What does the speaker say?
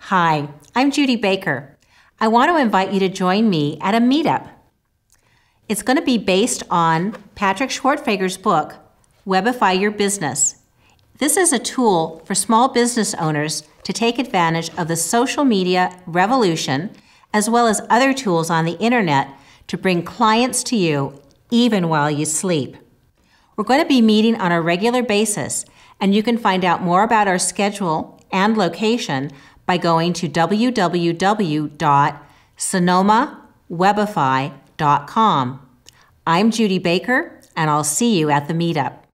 Hi, I'm Judy Baker. I want to invite you to join me at a meetup. It's going to be based on Patrick Schwerdtfeger's book, Webify Your Business. This is a tool for small business owners to take advantage of the social media revolution, as well as other tools on the internet to bring clients to you even while you sleep. We're going to be meeting on a regular basis, and you can find out more about our schedule and location by going to www.sonomawebify.com. I'm Judy Baker, and I'll see you at the meetup.